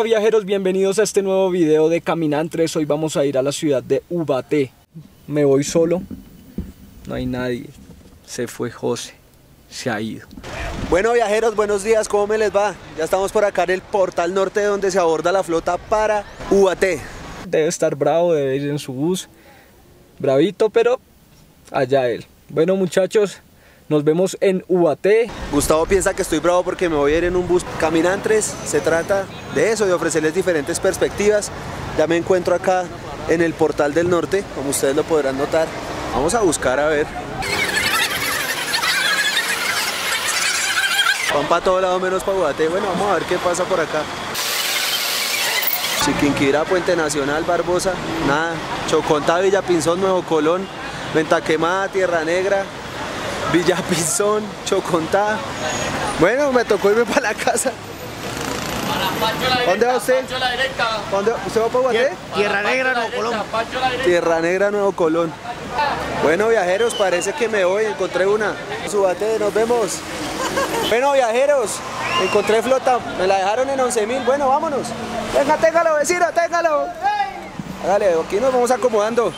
Hola viajeros, bienvenidos a este nuevo video de Caminantes. Hoy vamos a ir a la ciudad de Ubaté. Me voy solo, no hay nadie. Se fue José, se ha ido. Bueno viajeros, buenos días, ¿cómo me les va? Ya estamos por acá en el portal norte donde se aborda la flota para Ubaté. Debe estar bravo, debe ir en su bus. Bravito, pero allá él. Bueno muchachos, nos vemos en Ubaté. Gustavo piensa que estoy bravo porque me voy a ir en un bus caminantes. Se trata de eso, de ofrecerles diferentes perspectivas. Ya me encuentro acá en el portal del norte, como ustedes lo podrán notar. Vamos a buscar a ver. Van para todo lado menos para Ubaté. Bueno, vamos a ver qué pasa por acá. Chiquinquirá, Puente Nacional, Barbosa, nada. Chocontá, Villa Pinzón, Nuevo Colón, Venta Quemada, Tierra Negra, Villa Pinzón, Chocontá. Bueno, me tocó irme para la casa. ¿Dónde va usted? ¿Dónde? ¿Usted va para Guaté? Tierra Negra, Nuevo Colón. Tierra Negra, Nuevo Colón. Bueno, viajeros, parece que me voy. Encontré una. Subate, nos vemos. Bueno, viajeros, encontré flota. Me la dejaron en 11 mil. Bueno, vámonos. Venga, téngalo, vecino, téngalo. Dale, aquí nos vamos acomodando.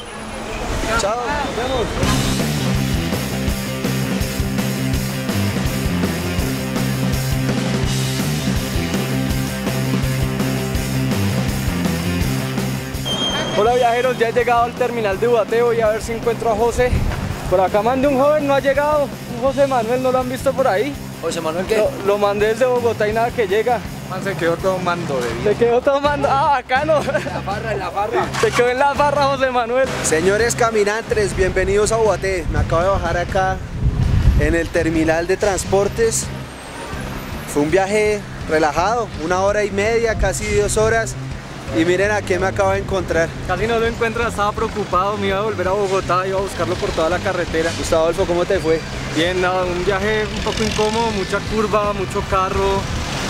Chao, nos vemos. Hola viajeros, ya he llegado al terminal de Ubaté. Voy a ver si encuentro a José. Por acá mandé un joven, no ha llegado. Un José Manuel, ¿no lo han visto por ahí? José Manuel, ¿qué? Lo, lo mandé desde Bogotá y nada que llega. Man se quedó tomando de Se quedó tomando. Ah, bacano. La farra, en la farra. Se quedó en la barra José Manuel. Señores caminantes, bienvenidos a Ubaté. Me acabo de bajar acá en el terminal de transportes. Fue un viaje relajado, una hora y media, casi dos horas. Y miren a qué me acabo de encontrar. Casi no lo encuentro, estaba preocupado. Me iba a volver a Bogotá, iba a buscarlo por toda la carretera. Gustavo Adolfo, ¿cómo te fue? Bien, nada, un viaje un poco incómodo, mucha curva, mucho carro.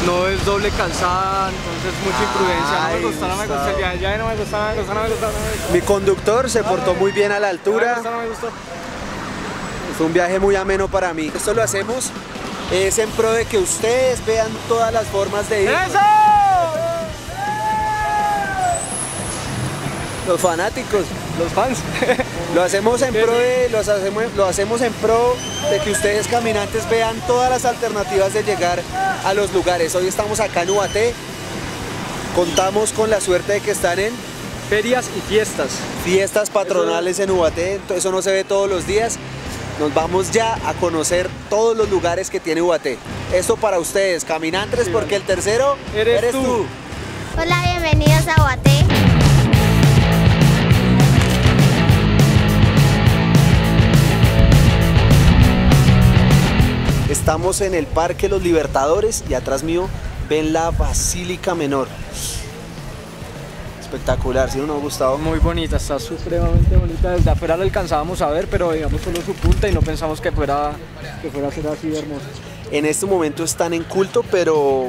No es doble calzada, entonces mucha imprudencia. No Ay, me gustó, no me gustó el viaje. Ya no me gustó, no me gustó, no me. No me. Mi conductor se portó muy bien a la No me altura. gustó, no me gustó. Fue un viaje muy ameno para mí. Esto lo hacemos es en pro de que ustedes vean todas las formas de ir. ¡Eso! Los fanáticos. Los fans. Lo hacemos en pro de, lo hacemos, lo hacemos en pro de que ustedes caminantes vean todas las alternativas de llegar a los lugares. Hoy estamos acá en Ubaté. Contamos con la suerte de que están en Ferias y fiestas. fiestas patronales en Ubaté. Eso no se ve todos los días. Nos vamos ya a conocer todos los lugares que tiene Ubaté. Esto para ustedes, caminantes, porque el tercero Eres tú. Hola, bienvenidos a Guaté. Estamos en el Parque Los Libertadores y atrás mío ven la Basílica Menor. Espectacular, si no nos ha gustado. Muy bonita, está supremamente bonita. Desde afuera la alcanzábamos a ver, pero veíamos solo su punta y no pensamos que fuera, que fuera a ser así de hermosa. En este momento están en culto, pero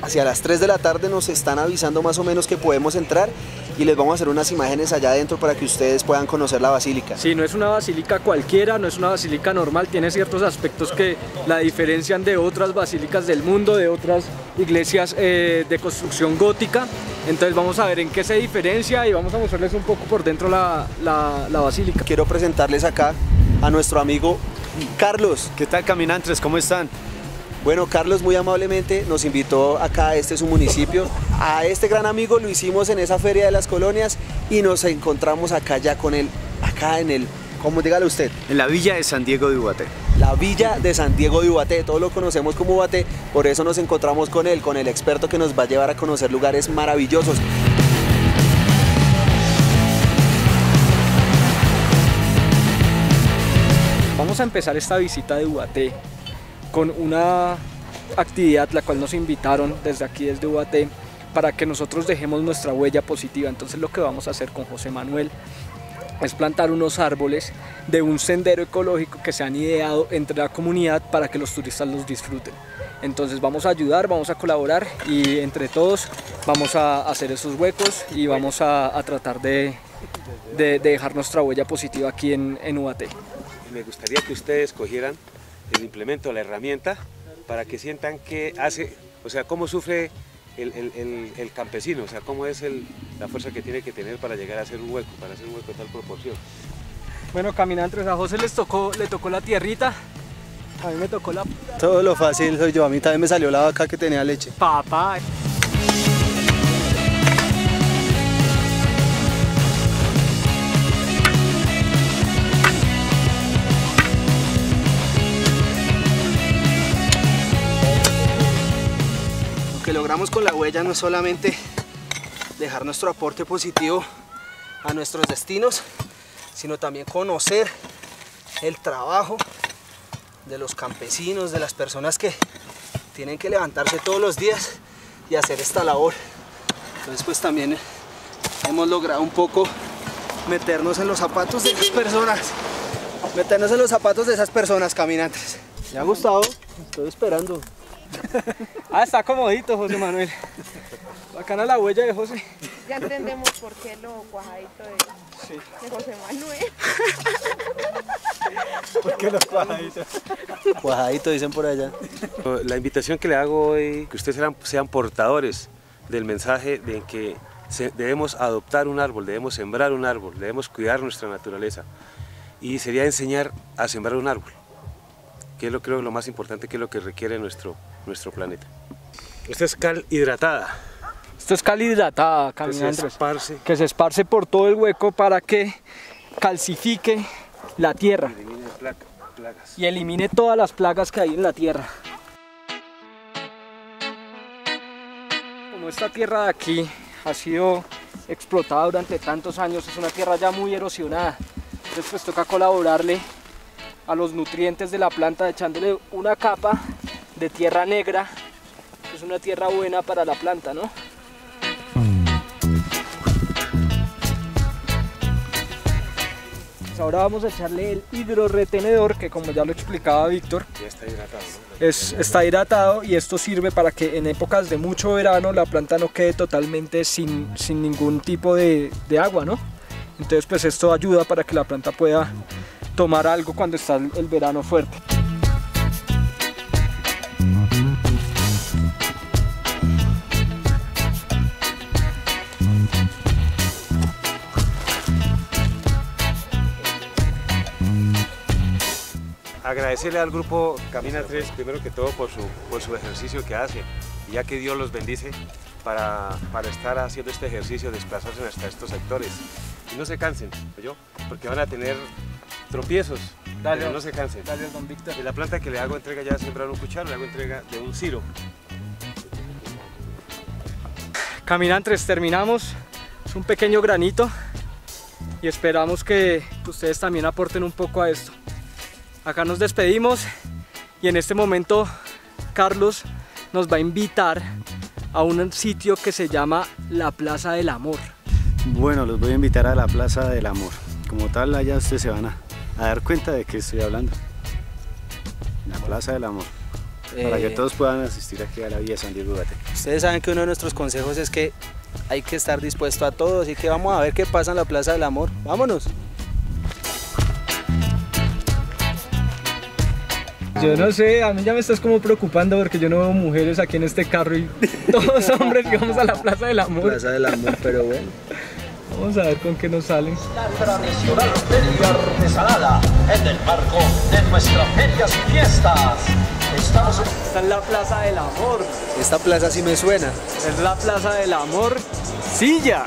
hacia las 3 de la tarde nos están avisando más o menos que podemos entrar y les vamos a hacer unas imágenes allá adentro para que ustedes puedan conocer la basílica. Sí, no es una basílica cualquiera, no es una basílica normal, tiene ciertos aspectos que la diferencian de otras basílicas del mundo, de otras iglesias eh, de construcción gótica. Entonces vamos a ver en qué se diferencia y vamos a mostrarles un poco por dentro la, la- la basílica. Quiero presentarles acá a nuestro amigo Carlos. ¿Qué tal caminantes? ¿Cómo están? Bueno, Carlos muy amablemente nos invitó acá a este su municipio. A este gran amigo lo hicimos en esa feria de las colonias y nos encontramos acá ya con él, acá en el, ¿cómo dígale usted? En la villa de San Diego de Ubaté. La villa de San Diego de Ubaté, todos lo conocemos como Ubaté, por eso nos encontramos con él, con el experto que nos va a llevar a conocer lugares maravillosos. Vamos a empezar esta visita de Ubaté con una actividad la cual nos invitaron desde aquí, desde Ubaté, para que nosotros dejemos nuestra huella positiva. Entonces lo que vamos a hacer con José Manuel es plantar unos árboles de un sendero ecológico que se han ideado entre la comunidad para que los turistas los disfruten. Entonces vamos a ayudar, vamos a colaborar y entre todos vamos a hacer esos huecos y vamos a, a tratar de, de- de dejar nuestra huella positiva aquí en, en UAT. Me gustaría que ustedes cogieran el implemento, la herramienta, para que sientan que hace, o sea, cómo sufre el, el- el- el campesino, o sea, cómo es el- la fuerza que tiene que tener para llegar a hacer un hueco, para hacer un hueco de tal proporción. Bueno, caminantes, a José les tocó, le tocó la tierrita, a mí me tocó la Todo lo fácil soy yo. A mí también me salió la vaca que tenía leche. papa. Con la huella no solamente dejar nuestro aporte positivo a nuestros destinos, sino también conocer el trabajo de los campesinos, de las personas que tienen que levantarse todos los días y hacer esta labor. Entonces pues también hemos logrado un poco meternos en los zapatos de las personas, meternos en los zapatos de esas personas caminantes. ¿Le ha gustado? Estoy esperando. Ah, está comodito, José Manuel. Bacana la huella de José. Ya entendemos por qué lo cuajadito de, de José Manuel. Cuajadito dicen por allá. La invitación que le hago hoy, que ustedes sean, sean portadores del mensaje de que se- debemos adoptar un árbol, debemos sembrar un árbol, debemos cuidar nuestra naturaleza. Y sería enseñar a sembrar un árbol, que es lo creo lo más importante, que es lo que requiere nuestro, nuestro planeta. Esta es cal hidratada, Esto es cal hidratada, que se esparce Que se esparce por todo el hueco para que calcifique la tierra y elimina placa- plagas. y elimine todas las plagas que hay en la tierra. Como esta tierra de aquí ha sido explotada durante tantos años, es una tierra ya muy erosionada. Entonces pues toca colaborarle a los nutrientes de la planta echándole una capa de tierra negra, que es una tierra buena para la planta, ¿no? Pues ahora vamos a echarle el hidroretenedor, que como ya lo explicaba Víctor, está hidratado. ¿no? es, está hidratado y esto sirve para que en épocas de mucho verano la planta no quede totalmente sin, sin ningún tipo de, de agua, ¿no? Entonces pues esto ayuda para que la planta pueda tomar algo cuando está el verano fuerte. Agradecerle al grupo Camina 3 primero que todo por su, por su ejercicio que hace, ya que Dios los bendice para, para estar haciendo este ejercicio, desplazarse hasta estos sectores. Y no se cansen, yo, porque van a tener tropiezos, Dale. pero no se cansen. Gracias, don Víctor. Y la planta que le hago entrega ya de sembrar un cucharo, le hago entrega de un ciro. Caminantes, terminamos. Es un pequeño granito y esperamos que ustedes también aporten un poco a esto. Acá nos despedimos y en este momento Carlos nos va a invitar a un sitio que se llama la Plaza del Amor. Bueno, los voy a invitar a la Plaza del Amor. Como tal, allá ustedes se van a, a dar cuenta de qué estoy hablando. La Plaza del Amor. Para que Eh, todos puedan asistir aquí a la Villa San Diego Ugate. Ustedes saben que uno de nuestros consejos es que hay que estar dispuesto a todo, así que vamos a ver qué pasa en la Plaza del Amor. Vámonos. Yo no sé, a mí ya me estás como preocupando porque yo no veo mujeres aquí en este carro y todos hombres y vamos a la Plaza del Amor. Plaza del Amor, pero bueno. Vamos a ver con qué nos salen. tradicional feria artesanal en el marco de nuestras ferias y fiestas. Estamos Está en la Plaza del Amor. Esta plaza sí me suena. Es la Plaza del Amor Silla.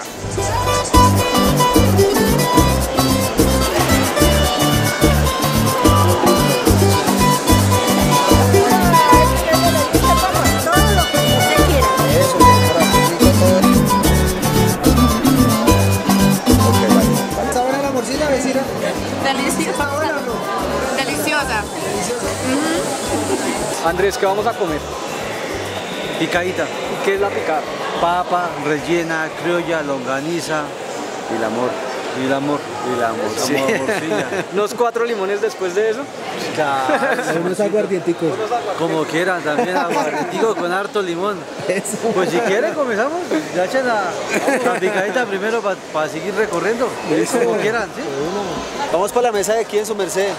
Andrés, ¿qué vamos a comer? Picadita, ¿Y qué es la picada? papa, rellena, criolla, longaniza Y el amor. y el amor. Y el amor. Sí. morcilla. ¿Unos cuatro limones después de eso? Unos aguardienticos. Como quieran, también aguardientico con harto limón. Pues si quieren comenzamos, ya echen la, la picadita primero para seguir recorriendo. Como quieran, ¿sí? Vamos para la mesa de aquí en su merced.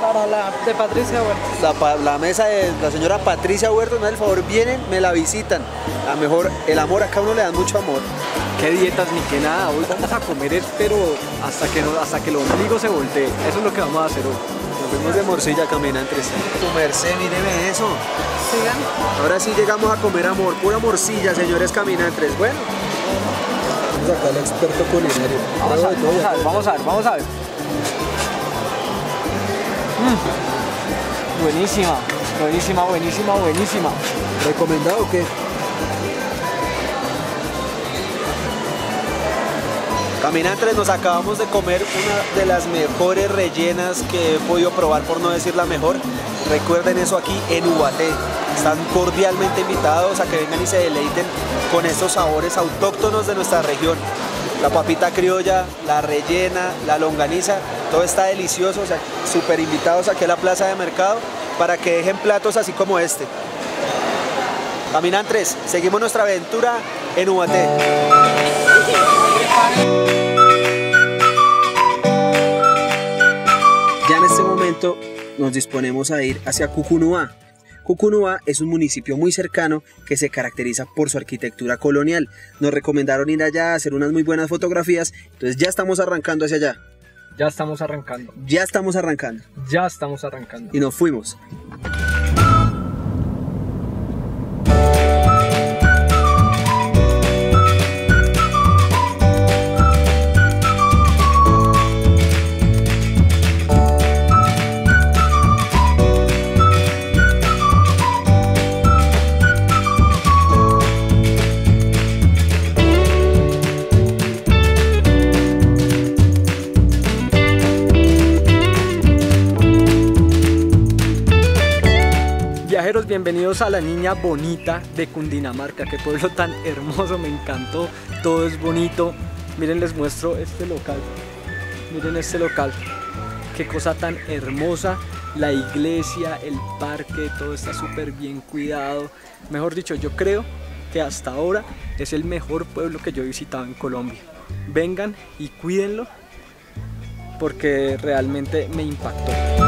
Para la de Patricia Huerta. La, pa- la mesa de la señora Patricia Huerta, me da el favor, vienen, me la visitan. A mejor, el amor, acá a uno le dan mucho amor. Qué dietas ni qué nada. Hoy vamos a comer es, pero hasta que, no, hasta que el ombligo se voltee. Eso es lo que vamos a hacer hoy. Nos vemos de morcilla caminantes. Tu merced, míreme eso. Sigan. Ahora sí llegamos a comer amor, pura morcilla, señores caminantes. Bueno. Vamos acá al experto culinario. Vamos a ver, vamos a ver, vamos a ver, vamos a ver. Mm. Buenísima, buenísima, buenísima, buenísima. ¿Recomendado o qué? Caminantes, nos acabamos de comer una de las mejores rellenas que he podido probar, por no decir la mejor. Recuerden eso aquí en Ubaté. Están cordialmente invitados a que vengan y se deleiten con estos sabores autóctonos de nuestra región. La papita criolla, la rellena, la longaniza, todo está delicioso. O sea, súper invitados aquí a la plaza de mercado para que dejen platos así como este. Caminantes, seguimos nuestra aventura en Ubaté. Ya en este momento nos disponemos a ir hacia Cucunúa. Cucunúa es un municipio muy cercano que se caracteriza por su arquitectura colonial. Nos recomendaron ir allá a hacer unas muy buenas fotografías, entonces ya estamos arrancando hacia allá. Ya estamos arrancando, Ya estamos arrancando ya estamos arrancando. y nos fuimos. Bienvenidos a la niña bonita de Cundinamarca. Qué pueblo tan hermoso, me encantó. Todo es bonito. Miren, les muestro este local. Miren este local. Qué cosa tan hermosa. La iglesia, el parque, todo está súper bien cuidado. Mejor dicho, yo creo que hasta ahora es el mejor pueblo que yo he visitado en Colombia. Vengan y cuídenlo porque realmente me impactó.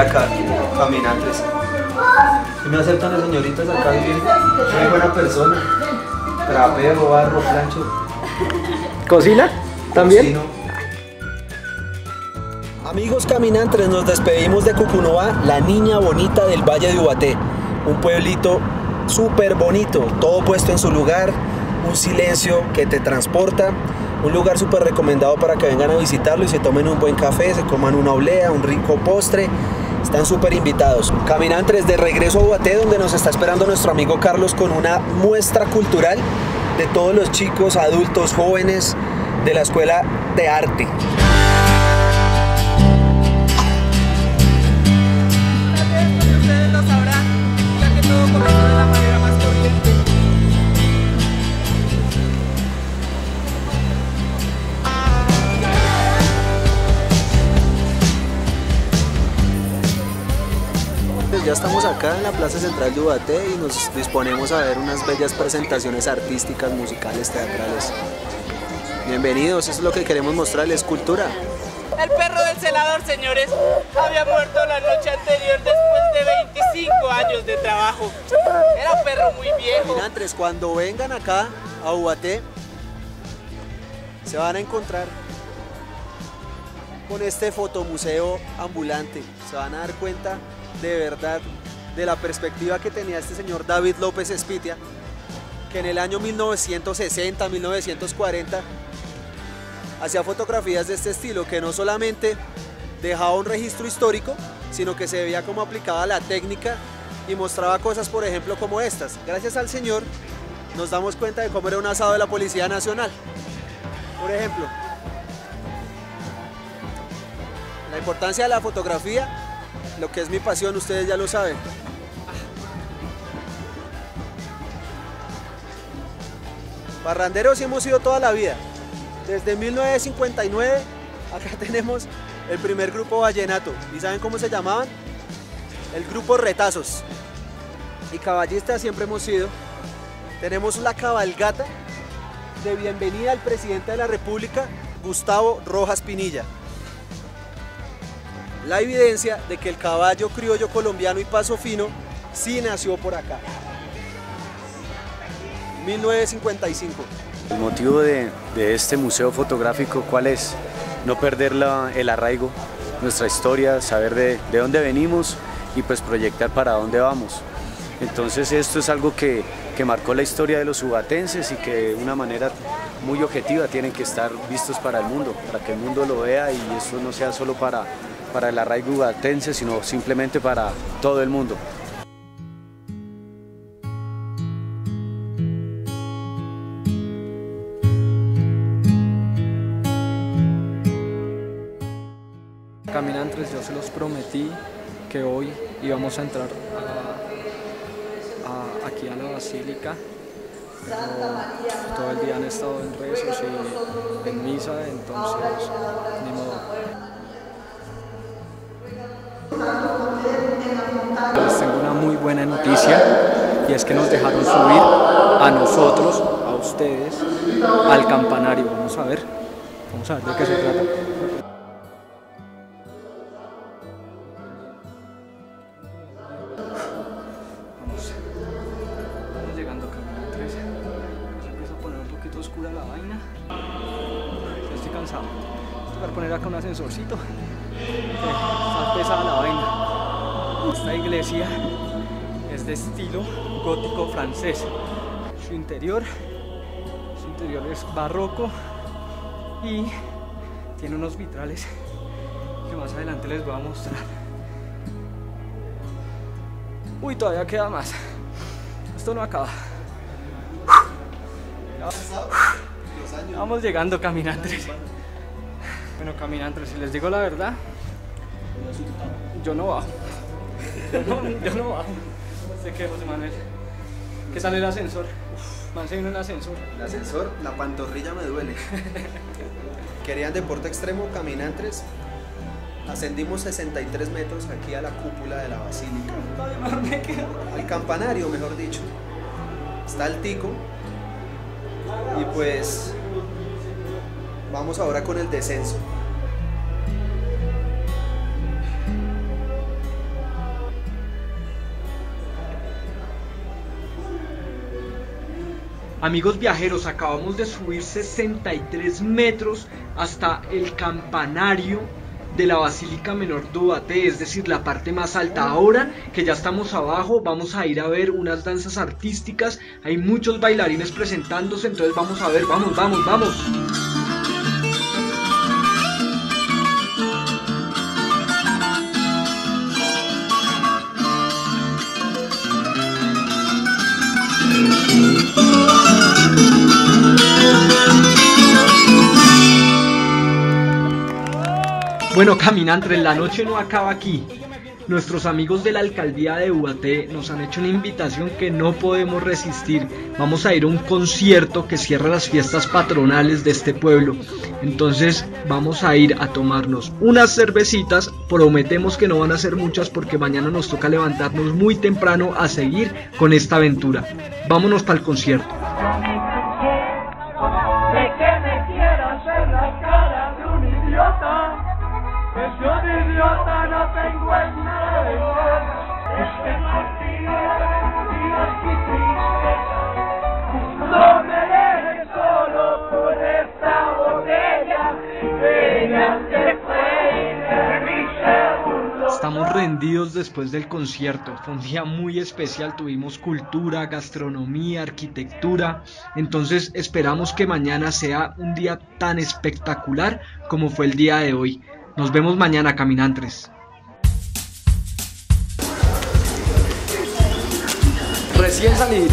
Acá, caminantes? Y me aceptan las señoritas acá vivir. Soy buena persona. Trapeo, barro, plancho. ¿Cocina? ¿También? cocino. Amigos caminantes, nos despedimos de Cucunoa, la niña bonita del Valle de Ubaté. Un pueblito súper bonito, todo puesto en su lugar, un silencio que te transporta, un lugar súper recomendado para que vengan a visitarlo y se tomen un buen café, se coman una oblea, un rico postre. Están súper invitados. Caminantes de regreso a Ubaté, donde nos está esperando nuestro amigo Carlos con una muestra cultural de todos los chicos, adultos, jóvenes de la Escuela de Arte. Que todo la Plaza Central de Ubaté y nos disponemos a ver unas bellas presentaciones artísticas, musicales, teatrales. Bienvenidos, eso es lo que queremos mostrarles, cultura. El perro del celador, señores, había muerto la noche anterior después de 25 años de trabajo. Era un perro muy viejo. Cuando vengan acá a Ubaté, se van a encontrar con este fotomuseo ambulante. Se van a dar cuenta de verdad de la perspectiva que tenía este señor David López Espitia, que en el año 1960, 1940, hacía fotografías de este estilo, que no solamente dejaba un registro histórico, sino que se veía cómo aplicaba la técnica y mostraba cosas, por ejemplo, como estas. Gracias al señor nos damos cuenta de cómo era un asado de la Policía Nacional. Por ejemplo, la importancia de la fotografía, lo que es mi pasión, ustedes ya lo saben. Barranderos hemos sido toda la vida. Desde 1959 acá tenemos el primer grupo vallenato. ¿Y saben cómo se llamaban? El grupo Retazos. Y caballistas siempre hemos sido. Tenemos la cabalgata de bienvenida al presidente de la República, Gustavo Rojas Pinilla. La evidencia de que el caballo criollo colombiano y paso fino sí nació por acá. 1955. El motivo de, este museo fotográfico, ¿cuál es? No perder la- el arraigo, nuestra historia, saber de, de dónde venimos y pues proyectar para dónde vamos. Entonces esto es algo que, que marcó la historia de los ubatenses y que de una manera muy objetiva tienen que estar vistos para el mundo, para que el mundo lo vea y esto no sea solo para, para el arraigo ubatense, sino simplemente para todo el mundo. Íbamos a entrar a- aquí a la basílica. Pero todo el día han estado en rezos y en misa, entonces ni modo. Les tengo una muy buena noticia y es que nos dejaron subir a nosotros, a ustedes, al campanario. Vamos a ver, vamos a ver de qué se trata. Esta iglesia es de estilo gótico francés. Su interior, su interior es barroco y tiene unos vitrales que más adelante les voy a mostrar. Uy, todavía queda más. Esto no acaba. Vamos llegando caminantes. Bueno, caminantes, si les digo la verdad, yo no bajo. No, yo no bajo. ¿Sé qué, José Manuel? ¿Qué tal el ascensor? Man, se vino el ascensor. El ascensor, la pantorrilla me duele. Querían deporte extremo, caminantes. Ascendimos 63 metros aquí a la cúpula de la basílica. Al campanario, mejor dicho. Está el tico. Y pues vamos ahora con el descenso. Amigos viajeros, acabamos de subir 63 metros hasta el campanario de la Basílica Menor Dubaté, es decir, la parte más alta. Ahora que ya estamos abajo, vamos a ir a ver unas danzas artísticas. Hay muchos bailarines presentándose, entonces vamos a ver, vamos, vamos, vamos. Bueno, caminantes, la noche no acaba aquí. Nuestros amigos de la alcaldía de Ubaté nos han hecho una invitación que no podemos resistir. Vamos a ir a un concierto que cierra las fiestas patronales de este pueblo. Entonces vamos a ir a tomarnos unas cervecitas. Prometemos que no van a ser muchas porque mañana nos toca levantarnos muy temprano a seguir con esta aventura. Vámonos para el concierto. Después del concierto. Fue un día muy especial. Tuvimos cultura, gastronomía, arquitectura. Entonces esperamos que mañana sea un día tan espectacular como fue el día de hoy. Nos vemos mañana, caminantes. Recién salido.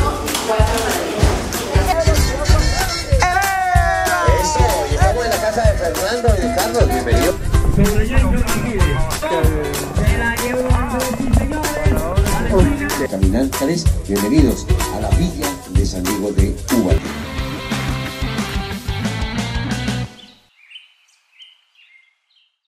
Eso, y estamos en la casa de Fernando y de Carlos, bienvenido. Caminantes, bienvenidos a la villa de San Diego de Cuba.